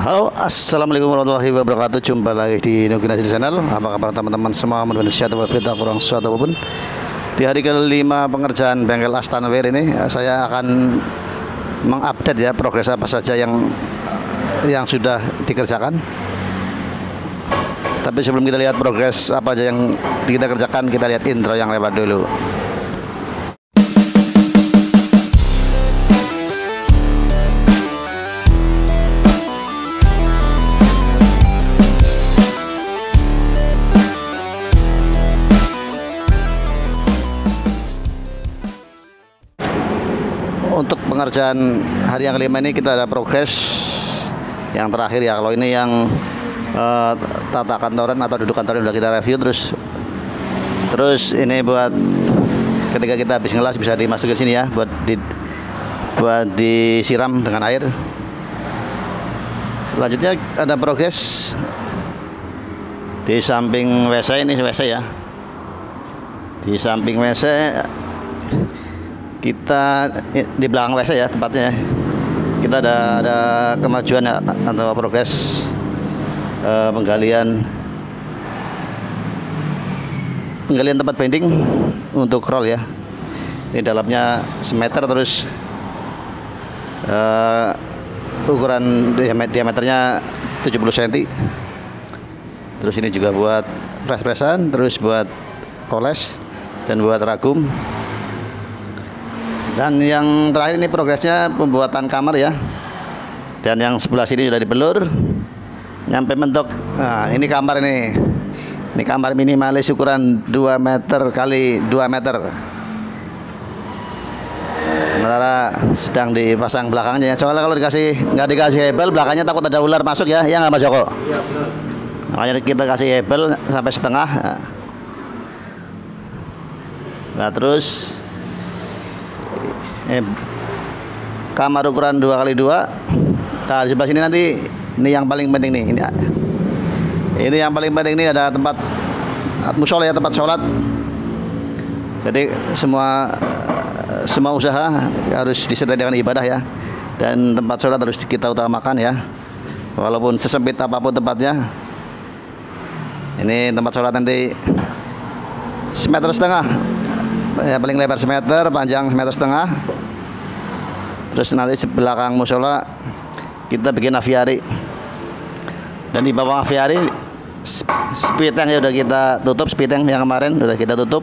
Halo, assalamualaikum warahmatullahi wabarakatuh. Jumpa lagi di Nuginasi Channel. Apa kabar teman-teman semua? Mudah-mudahan sehat walafiat kurang sesuatu apa pun. Di hari kelima pengerjaan bengkel Astana Wear ini, eh, saya akan mengupdate ya progres apa saja yang yang sudah dikerjakan. Tapi sebelum kita lihat progres apa aja yang kita kerjakan, kita lihat intro yang lewat dulu. Pengerjaan hari yang kelima ini kita ada progres. Yang terakhir ya kalau ini yang eh, tata kantoran atau duduk kantoran sudah kita review terus terus ini buat ketika kita habis ngelas bisa dimasukin sini ya buat di buat disiram dengan air. Selanjutnya ada progres di samping WC ini WC ya. Di samping WC kita di belakang WC ya tempatnya. Kita ada ada kemajuan ya, atau progres eh, penggalian penggalian tempat bending untuk roll ya. Ini dalamnya semeter terus eh, ukuran diamet- diameternya 70 cm terus ini juga buat pres-presan terus buat poles dan buat ragum dan yang terakhir ini progresnya pembuatan kamar ya. Dan yang sebelah sini sudah dibelur. Nyampe mentok. Nah, ini kamar ini. Ini kamar minimalis ukuran 2 meter kali 2 meter. Sementara sedang dipasang belakangnya. Soalnya kalau dikasih nggak dikasih hebel belakangnya takut ada ular masuk ya. Ya nggak Mas Joko? Makanya kita kasih hebel sampai setengah. Nah terus eh, kamar ukuran 2 kali 2 nah di sebelah sini nanti ini yang paling penting nih ini ini yang paling penting nih ada tempat musola ya tempat sholat. Jadi semua semua usaha harus disertai dengan ibadah ya. Dan tempat sholat harus kita utamakan ya. Walaupun sesempit apa pun tempatnya. Ini tempat sholat nanti semeter setengah ya paling lebar semeter panjang semeter setengah. Terus nanti belakang musola kita bikin aviari. Dan di bawah aviari sp- speed tank ya udah kita tutup speed tank yang kemarin udah kita tutup.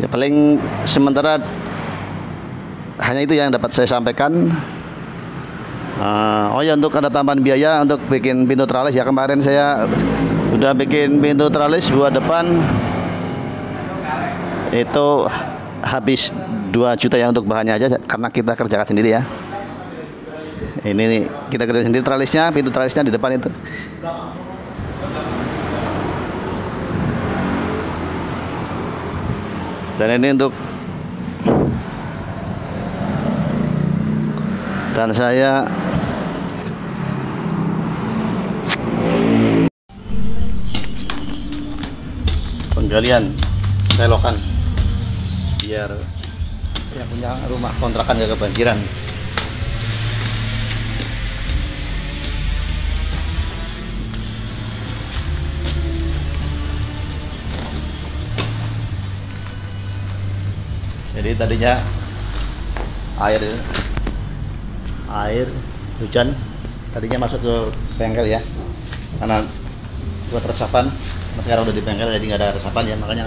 Ya paling sementara hanya itu yang dapat saya sampaikan Ah, oh ya untuk ada tambahan biaya untuk bikin pintu tralis ya kemarin saya udah bikin pintu tralis buat depan itu habis 2 juta ya untuk bahannya aja karena kita kerjakan sendiri ya. Ini nih kita kerjakan sendiri tralisnya, pintu tralisnya di depan itu. Dan ini untuk dan saya penggalian selokan. Biar yang punya rumah kontrakan gak kebanjiran. Jadi tadinya air air hujan tadinya masuk ke bengkel ya. Karena buat resapan nah sekarang udah di bengkel jadi nggak ada resapan ya makanya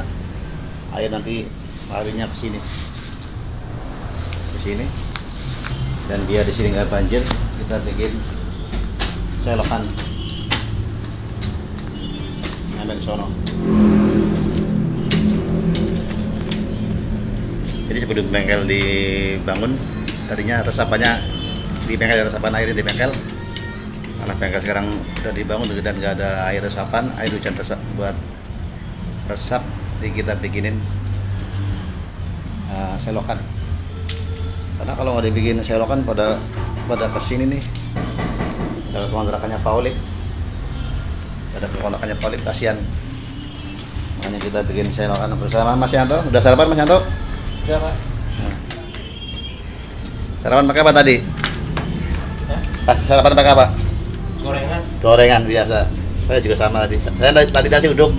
air nanti larinya ke sini. Ke sini. Dan biar di sini nggak banjir kita bikin selokan. Ngambil sono. Jadi sebelum bengkel dibangun tadinya resapannya di bengkel resapan air di bengkel Anak bengkel sekarang udah dibangun dan nggak ada air resapan air hujan resap buat resap jadi kita bikinin uh, selokan. Karena kalau nggak dibikin selokan pada pada ke sini nih ada kontrakannya Paulik. Ada kontrakannya Paulik kasihan. Makanya kita bikin selokan. Bersama Mas Yanto? Udah sarapan Mas Yanto? Sudah Pak. Sarapan pakai apa tadi? Pas sarapan pakai apa? gorengan biasa. Saya juga sama tadi. Saya tadi tadi nasi uduk.